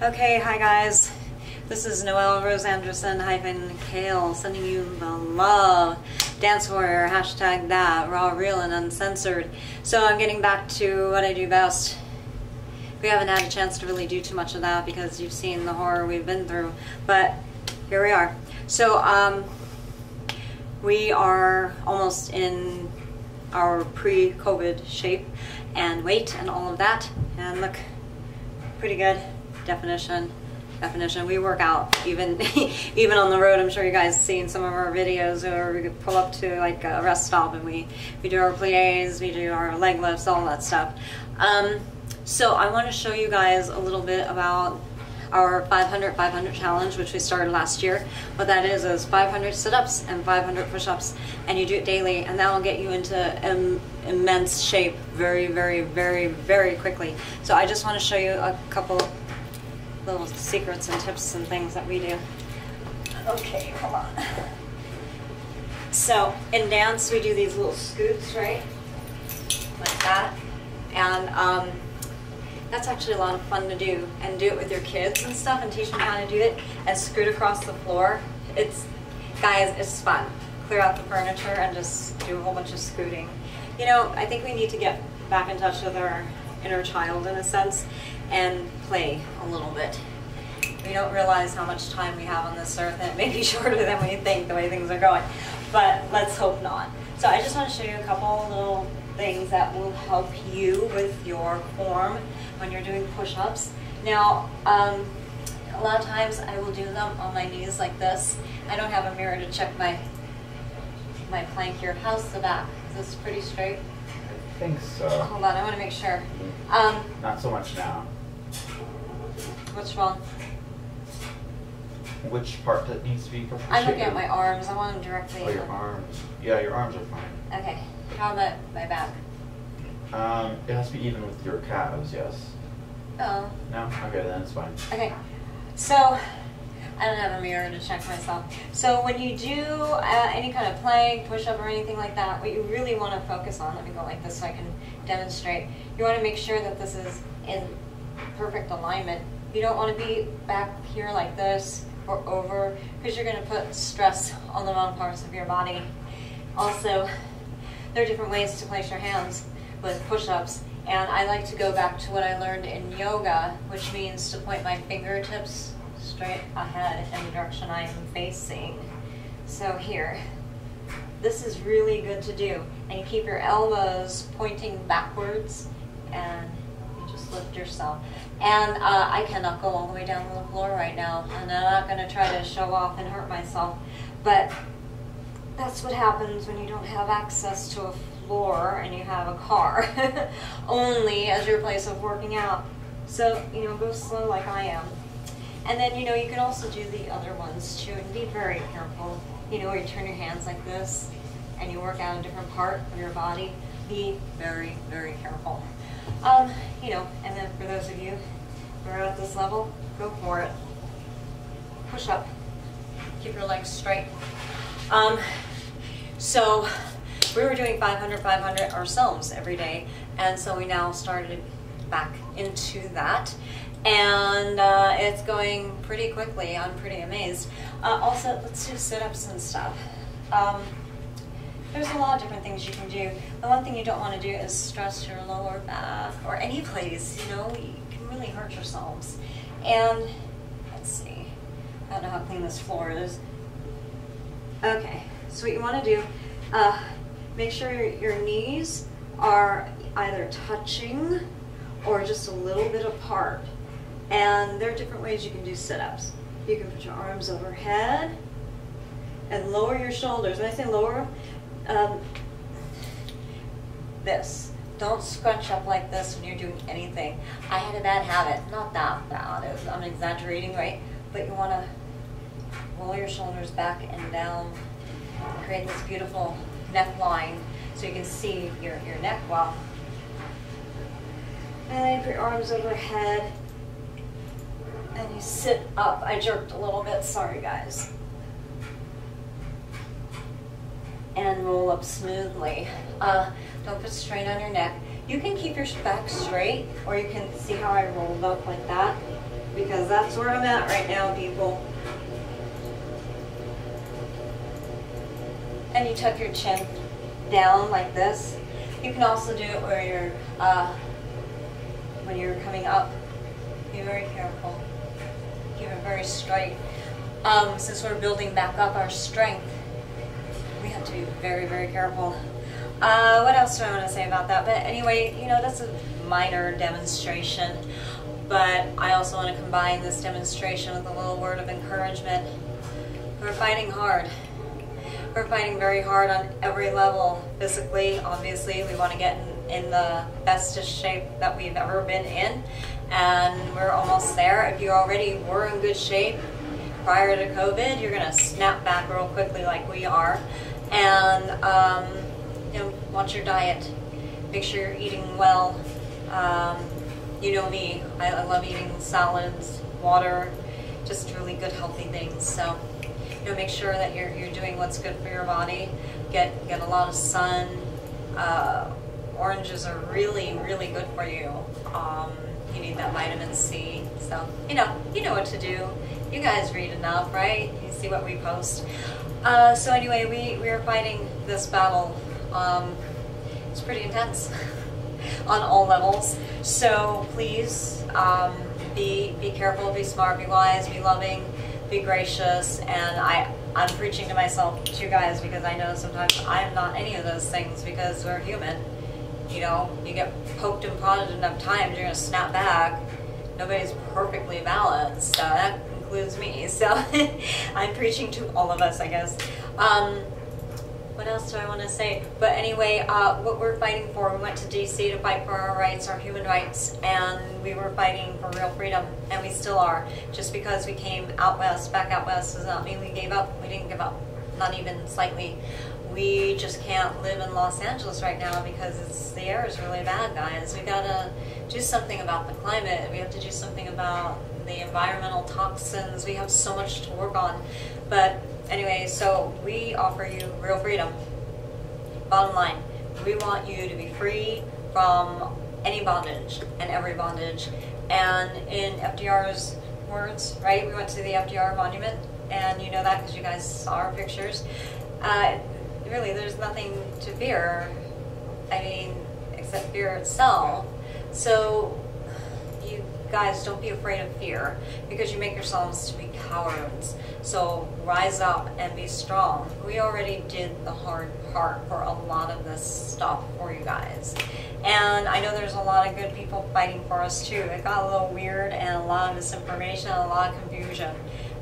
Okay, hi guys. This is Noelle Rose Andressen hyphen Kale sending you the love. Dance Warrior, hashtag that, raw, real, and uncensored. So I'm getting back to what I do best. We haven't had a chance to really do too much of that because you've seen the horror we've been through, but here we are. So um, we are almost in our pre-COVID shape and weight and all of that, and look pretty good definition definition. We work out even even on the road. I'm sure you guys seen some of our videos where we pull up to like a rest stop and we we do our plies we do our leg lifts all that stuff. Um, so i want to show you guys a little bit about our 500 500 challenge which we started last year. What that is is 500 sit-ups and 500 push-ups and you do it daily and that will get you into Im immense shape very very very very quickly. So i just want to show you a couple little secrets and tips and things that we do. Okay, hold on. So in dance, we do these little scoots, right? Like that. And um, that's actually a lot of fun to do. And do it with your kids and stuff and teach them how to do it and scoot across the floor. It's, guys, it's fun. Clear out the furniture and just do a whole bunch of scooting. You know, I think we need to get back in touch with our inner child in a sense and play a little bit. We don't realize how much time we have on this earth and it may be shorter than we think the way things are going, but let's hope not. So I just want to show you a couple little things that will help you with your form when you're doing push-ups. Now, um, a lot of times I will do them on my knees like this. I don't have a mirror to check my my plank here. How's the back? Is this pretty straight? I think so. Hold on, I want to make sure. Um, Not so much now. What's wrong? Which part that needs to be perfect? I'm looking at my arms. I want them directly. Oh, your arms. Yeah, your arms are fine. Okay. How about my back? Um, it has to be even with your calves, yes. Oh. No? Okay, then it's fine. Okay. So, I don't have a mirror to check myself. So when you do uh, any kind of plank, push-up, or anything like that, what you really want to focus on, let me go like this so I can demonstrate. You want to make sure that this is in perfect alignment. You don't want to be back here like this or over because you're going to put stress on the wrong parts of your body. Also, there are different ways to place your hands with push-ups and I like to go back to what I learned in yoga, which means to point my fingertips straight ahead in the direction I am facing. So here, this is really good to do. And keep your elbows pointing backwards and lift yourself. And uh, I cannot go all the way down the floor right now. And I'm not going to try to show off and hurt myself. But that's what happens when you don't have access to a floor and you have a car only as your place of working out. So, you know, go slow like I am. And then, you know, you can also do the other ones too and be very careful. You know, where you turn your hands like this and you work out a different part of your body. Be very, very careful. Um, you know, and then for those of you who are at this level, go for it. Push up. Keep your legs straight. Um, so we were doing 500, 500 ourselves every day, and so we now started back into that. And uh, it's going pretty quickly. I'm pretty amazed. Uh, also, let's do sit-ups and stuff. Um, there's a lot of different things you can do. The one thing you don't want to do is stress your lower back or any place, you know, you can really hurt yourselves. And let's see, I don't know how clean this floor is. Okay, so what you want to do, uh, make sure your, your knees are either touching or just a little bit apart. And there are different ways you can do sit-ups. You can put your arms overhead and lower your shoulders. When I say lower, um, this. Don't scrunch up like this when you're doing anything. I had a bad habit, not that bad, was, I'm exaggerating, right? But you want to roll your shoulders back and down, create this beautiful neckline so you can see your, your neck well. And put your arms overhead and you sit up. I jerked a little bit, sorry guys. And roll up smoothly. Uh, don't put strain on your neck. You can keep your back straight, or you can see how I rolled up like that. because that's where I'm at right now, people. And you tuck your chin down like this. You can also do it where you're, uh, when you're coming up. Be very careful. Keep it very straight. Um, since we're building back up our strength, we have to be very, very careful. Uh, what else do I want to say about that? But anyway, you know, that's a minor demonstration. But I also want to combine this demonstration with a little word of encouragement. We're fighting hard. We're fighting very hard on every level. Physically, obviously, we want to get in, in the bestest shape that we've ever been in. And we're almost there. If you already were in good shape prior to COVID, you're going to snap back real quickly like we are. And, um, you know, watch your diet. Make sure you're eating well. Um, you know me, I, I love eating salads, water, just really good healthy things. So, you know, make sure that you're, you're doing what's good for your body. Get, get a lot of sun. Uh, oranges are really, really good for you. Um, you need that vitamin C. So, you know, you know what to do. You guys read enough, right? You see what we post. Uh, so anyway, we, we are fighting this battle. Um, it's pretty intense on all levels. So please um, be be careful, be smart, be wise, be loving, be gracious. And I I'm preaching to myself, to you guys, because I know sometimes I'm not any of those things because we're human. You know, you get poked and prodded enough times, you're gonna snap back. Nobody's perfectly balanced. So that includes me. So I'm preaching to all of us, I guess. Um, what else do I want to say? But anyway, uh, what we're fighting for, we went to DC to fight for our rights, our human rights, and we were fighting for real freedom, and we still are. Just because we came out west, back out west, does not mean we gave up. We didn't give up, not even slightly. We just can't live in Los Angeles right now because it's the air is really bad, guys. We gotta do something about the climate. We have to do something about the environmental toxins. We have so much to work on, but Anyway, so we offer you real freedom. Bottom line, we want you to be free from any bondage and every bondage. And in FDR's words, right, we went to the FDR monument, and you know that because you guys saw our pictures. Uh, really, there's nothing to fear. I mean, except fear itself. So you guys don't be afraid of fear because you make yourselves to be cowards. So rise up and be strong. We already did the hard part for a lot of this stuff for you guys. And I know there's a lot of good people fighting for us too. It got a little weird and a lot of misinformation, a lot of confusion.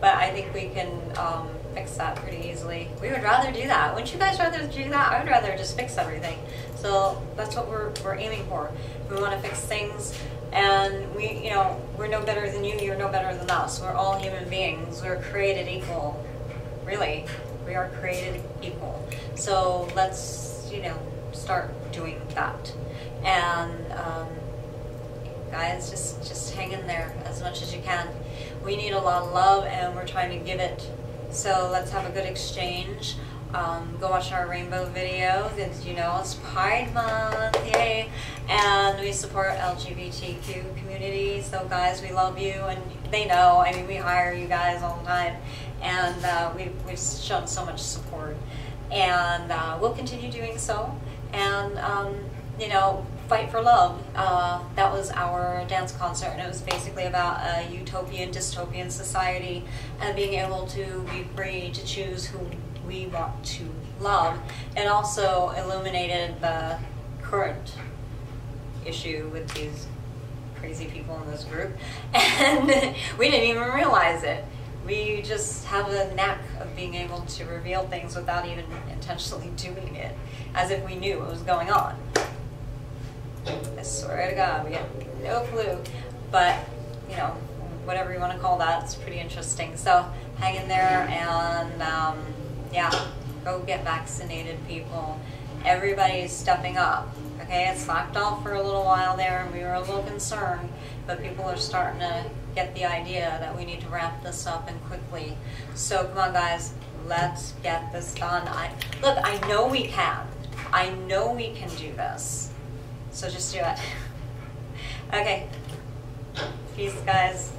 But I think we can um, fix that pretty easily. We would rather do that. Wouldn't you guys rather do that? I would rather just fix everything. So that's what we're, we're aiming for. We want to fix things and we, you know, we're no better than you, you're no better than us. We're all human beings. We're created equal. Really, we are created equal. So let's, you know, start doing that. And um, guys, just just hang in there as much as you can. We need a lot of love, and we're trying to give it. So let's have a good exchange. Um, go watch our rainbow video. As you know, it's Pride Month, yay! And we support LGBTQ community. So guys, we love you, and they know. I mean, we hire you guys all the time, and uh, we've, we've shown so much support, and uh, we'll continue doing so. And um, you know, fight for love. Uh, that was our dance concert, and it was basically about a utopian, dystopian society, and being able to be free to choose who we want to love. It also illuminated the current issue with these crazy people in this group, and we didn't even realize it. We just have a knack of being able to reveal things without even intentionally doing it, as if we knew what was going on. I swear to God, we had no clue. But, you know, whatever you want to call that, it's pretty interesting. So hang in there and um, yeah, go get vaccinated, people. Everybody's stepping up. Okay, it slacked off for a little while there, and we were a little concerned, but people are starting to get the idea that we need to wrap this up and quickly. So come on, guys, let's get this done. I look, I know we can. I know we can do this. So just do it. okay. Peace, guys.